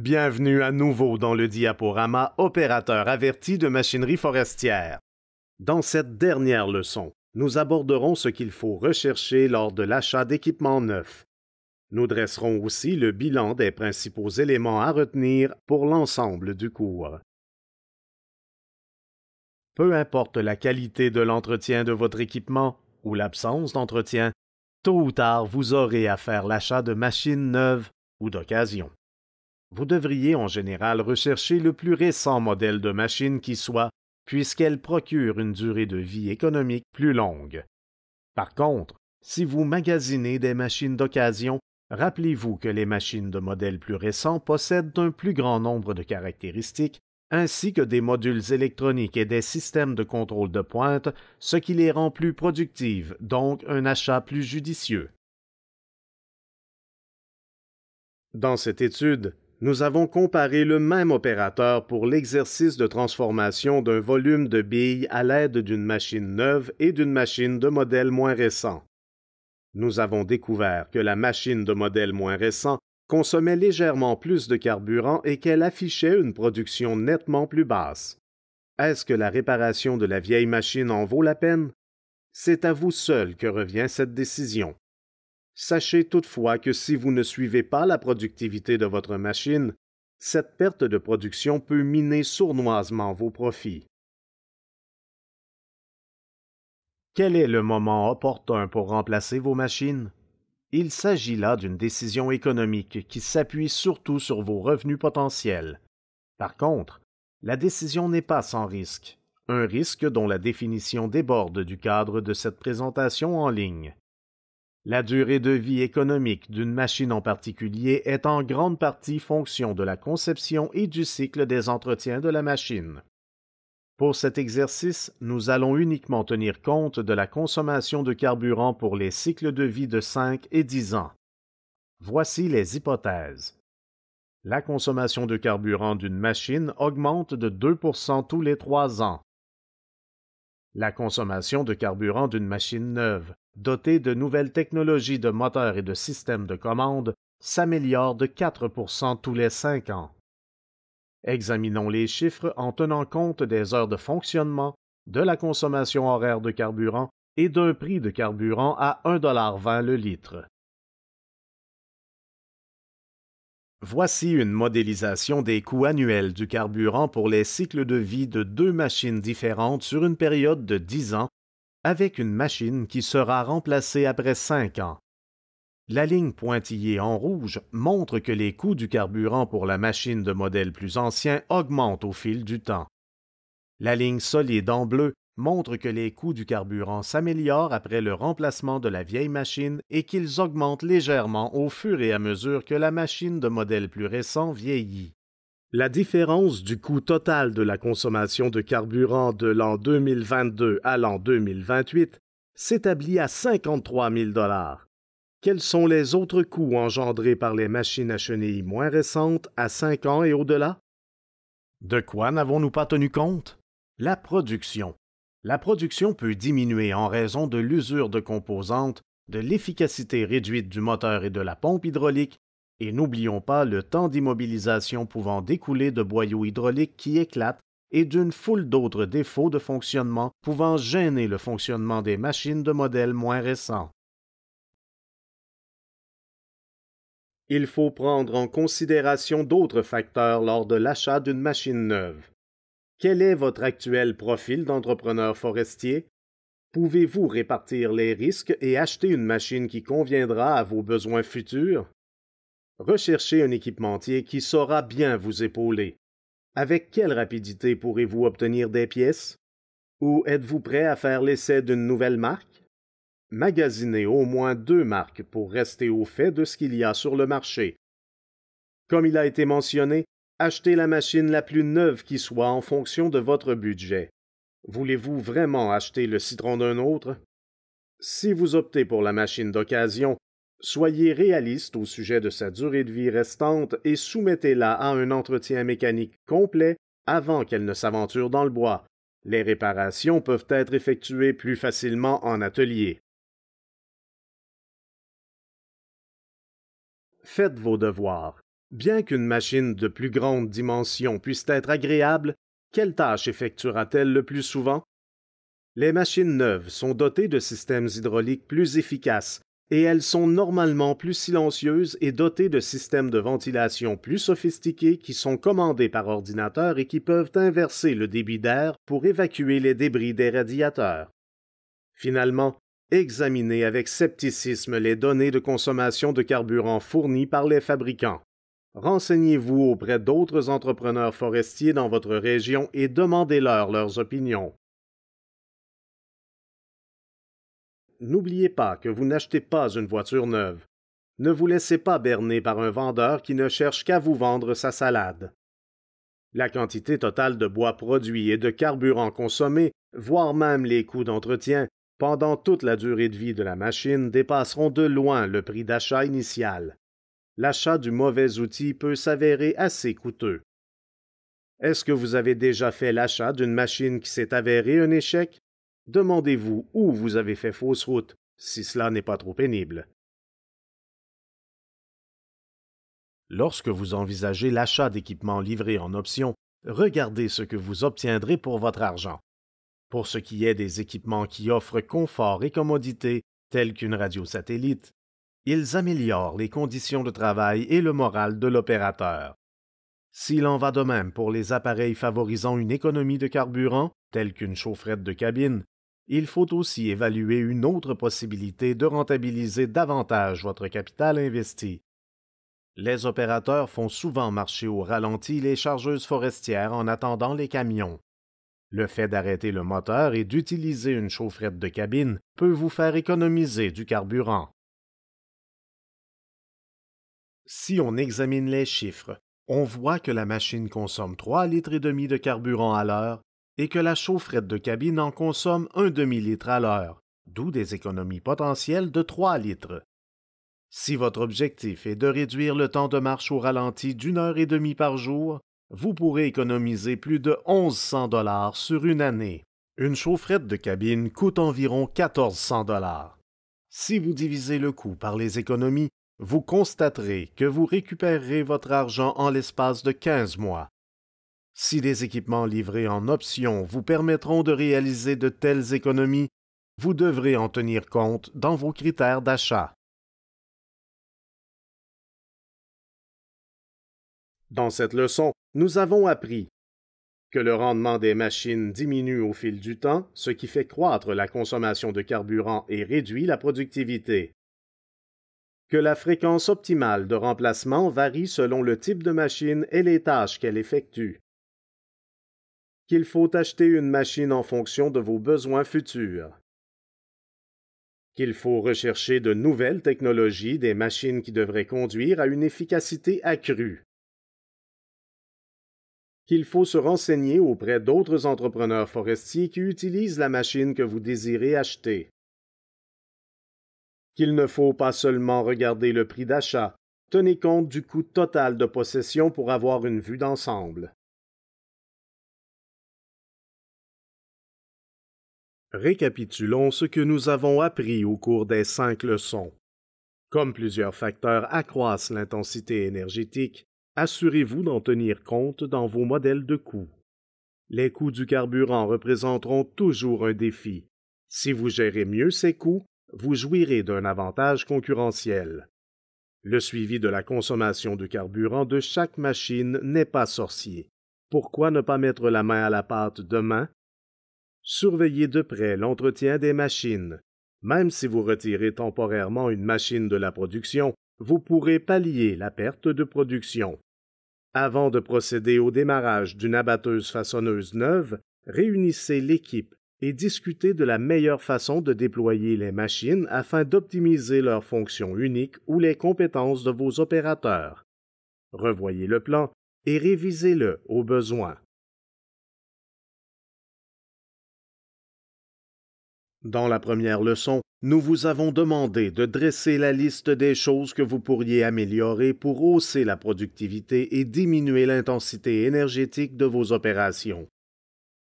Bienvenue à nouveau dans le diaporama Opérateur averti de machinerie forestière. Dans cette dernière leçon, nous aborderons ce qu'il faut rechercher lors de l'achat d'équipements neufs. Nous dresserons aussi le bilan des principaux éléments à retenir pour l'ensemble du cours. Peu importe la qualité de l'entretien de votre équipement ou l'absence d'entretien, tôt ou tard vous aurez à faire l'achat de machines neuves ou d'occasion vous devriez en général rechercher le plus récent modèle de machine qui soit, puisqu'elle procure une durée de vie économique plus longue. Par contre, si vous magasinez des machines d'occasion, rappelez-vous que les machines de modèles plus récents possèdent un plus grand nombre de caractéristiques ainsi que des modules électroniques et des systèmes de contrôle de pointe, ce qui les rend plus productives, donc un achat plus judicieux. Dans cette étude, nous avons comparé le même opérateur pour l'exercice de transformation d'un volume de billes à l'aide d'une machine neuve et d'une machine de modèle moins récent. Nous avons découvert que la machine de modèle moins récent consommait légèrement plus de carburant et qu'elle affichait une production nettement plus basse. Est-ce que la réparation de la vieille machine en vaut la peine? C'est à vous seul que revient cette décision. Sachez toutefois que si vous ne suivez pas la productivité de votre machine, cette perte de production peut miner sournoisement vos profits. Quel est le moment opportun pour remplacer vos machines? Il s'agit là d'une décision économique qui s'appuie surtout sur vos revenus potentiels. Par contre, la décision n'est pas sans risque, un risque dont la définition déborde du cadre de cette présentation en ligne. La durée de vie économique d'une machine en particulier est en grande partie fonction de la conception et du cycle des entretiens de la machine. Pour cet exercice, nous allons uniquement tenir compte de la consommation de carburant pour les cycles de vie de 5 et 10 ans. Voici les hypothèses. La consommation de carburant d'une machine augmente de 2% tous les 3 ans. La consommation de carburant d'une machine neuve doté de nouvelles technologies de moteurs et de systèmes de commande, s'améliore de 4% tous les cinq ans. Examinons les chiffres en tenant compte des heures de fonctionnement, de la consommation horaire de carburant et d'un prix de carburant à 1,20 le litre. Voici une modélisation des coûts annuels du carburant pour les cycles de vie de deux machines différentes sur une période de 10 ans avec une machine qui sera remplacée après cinq ans. La ligne pointillée en rouge montre que les coûts du carburant pour la machine de modèle plus ancien augmentent au fil du temps. La ligne solide en bleu montre que les coûts du carburant s'améliorent après le remplacement de la vieille machine et qu'ils augmentent légèrement au fur et à mesure que la machine de modèle plus récent vieillit. La différence du coût total de la consommation de carburant de l'an 2022 à l'an 2028 s'établit à 53 000 Quels sont les autres coûts engendrés par les machines à chenilles moins récentes à 5 ans et au-delà? De quoi n'avons-nous pas tenu compte? La production. La production peut diminuer en raison de l'usure de composantes, de l'efficacité réduite du moteur et de la pompe hydraulique et n'oublions pas le temps d'immobilisation pouvant découler de boyaux hydrauliques qui éclatent et d'une foule d'autres défauts de fonctionnement pouvant gêner le fonctionnement des machines de modèles moins récents. Il faut prendre en considération d'autres facteurs lors de l'achat d'une machine neuve. Quel est votre actuel profil d'entrepreneur forestier? Pouvez-vous répartir les risques et acheter une machine qui conviendra à vos besoins futurs? Recherchez un équipementier qui saura bien vous épauler. Avec quelle rapidité pourrez-vous obtenir des pièces? Ou êtes-vous prêt à faire l'essai d'une nouvelle marque? Magasinez au moins deux marques pour rester au fait de ce qu'il y a sur le marché. Comme il a été mentionné, achetez la machine la plus neuve qui soit en fonction de votre budget. Voulez-vous vraiment acheter le citron d'un autre? Si vous optez pour la machine d'occasion, Soyez réaliste au sujet de sa durée de vie restante et soumettez-la à un entretien mécanique complet avant qu'elle ne s'aventure dans le bois. Les réparations peuvent être effectuées plus facilement en atelier. Faites vos devoirs. Bien qu'une machine de plus grande dimension puisse être agréable, quelle tâche effectuera-t-elle le plus souvent? Les machines neuves sont dotées de systèmes hydrauliques plus efficaces et elles sont normalement plus silencieuses et dotées de systèmes de ventilation plus sophistiqués qui sont commandés par ordinateur et qui peuvent inverser le débit d'air pour évacuer les débris des radiateurs. Finalement, examinez avec scepticisme les données de consommation de carburant fournies par les fabricants. Renseignez-vous auprès d'autres entrepreneurs forestiers dans votre région et demandez-leur leurs opinions. N'oubliez pas que vous n'achetez pas une voiture neuve. Ne vous laissez pas berner par un vendeur qui ne cherche qu'à vous vendre sa salade. La quantité totale de bois produit et de carburant consommé, voire même les coûts d'entretien, pendant toute la durée de vie de la machine dépasseront de loin le prix d'achat initial l'achat du mauvais outil peut s'avérer assez coûteux. Est-ce que vous avez déjà fait l'achat d'une machine qui s'est avérée un échec? Demandez-vous où vous avez fait fausse route, si cela n'est pas trop pénible. Lorsque vous envisagez l'achat d'équipements livrés en option, regardez ce que vous obtiendrez pour votre argent. Pour ce qui est des équipements qui offrent confort et commodité, tels qu'une radio satellite, ils améliorent les conditions de travail et le moral de l'opérateur. S'il en va de même pour les appareils favorisant une économie de carburant, telle qu'une chaufferette de cabine, il faut aussi évaluer une autre possibilité de rentabiliser davantage votre capital investi. Les opérateurs font souvent marcher au ralenti les chargeuses forestières en attendant les camions. Le fait d'arrêter le moteur et d'utiliser une chaufferette de cabine peut vous faire économiser du carburant. Si on examine les chiffres, on voit que la machine consomme 3 litres et demi de carburant à l'heure et que la chaufferette de cabine en consomme un demi-litre à l'heure, d'où des économies potentielles de 3 litres. Si votre objectif est de réduire le temps de marche au ralenti d'une heure et demie par jour, vous pourrez économiser plus de 1100 dollars sur une année. Une chaufferette de cabine coûte environ 1400 dollars. Si vous divisez le coût par les économies, vous constaterez que vous récupérerez votre argent en l'espace de 15 mois. Si les équipements livrés en option vous permettront de réaliser de telles économies, vous devrez en tenir compte dans vos critères d'achat. Dans cette leçon, nous avons appris que le rendement des machines diminue au fil du temps, ce qui fait croître la consommation de carburant et réduit la productivité que la fréquence optimale de remplacement varie selon le type de machine et les tâches qu'elle effectue, qu'il faut acheter une machine en fonction de vos besoins futurs, qu'il faut rechercher de nouvelles technologies des machines qui devraient conduire à une efficacité accrue, qu'il faut se renseigner auprès d'autres entrepreneurs forestiers qui utilisent la machine que vous désirez acheter qu'il ne faut pas seulement regarder le prix d'achat, tenez compte du coût total de possession pour avoir une vue d'ensemble. Récapitulons ce que nous avons appris au cours des cinq leçons. Comme plusieurs facteurs accroissent l'intensité énergétique, assurez-vous d'en tenir compte dans vos modèles de coûts. Les coûts du carburant représenteront toujours un défi. Si vous gérez mieux ces coûts, vous jouirez d'un avantage concurrentiel. Le suivi de la consommation de carburant de chaque machine n'est pas sorcier. Pourquoi ne pas mettre la main à la pâte demain? Surveillez de près l'entretien des machines. Même si vous retirez temporairement une machine de la production, vous pourrez pallier la perte de production. Avant de procéder au démarrage d'une abatteuse façonneuse neuve, réunissez l'équipe et discuter de la meilleure façon de déployer les machines afin d'optimiser leurs fonctions uniques ou les compétences de vos opérateurs. Revoyez le plan et révisez-le au besoin. Dans la première leçon, nous vous avons demandé de dresser la liste des choses que vous pourriez améliorer pour hausser la productivité et diminuer l'intensité énergétique de vos opérations.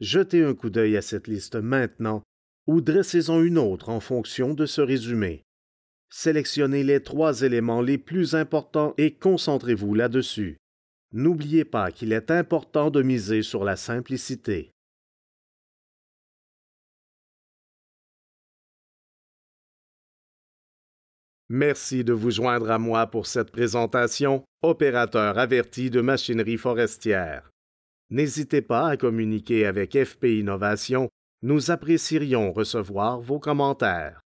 Jetez un coup d'œil à cette liste maintenant ou dressez-en une autre en fonction de ce résumé. Sélectionnez les trois éléments les plus importants et concentrez-vous là-dessus. N'oubliez pas qu'il est important de miser sur la simplicité. Merci de vous joindre à moi pour cette présentation, opérateur averti de machinerie forestière. N'hésitez pas à communiquer avec FP Innovation, nous apprécierions recevoir vos commentaires.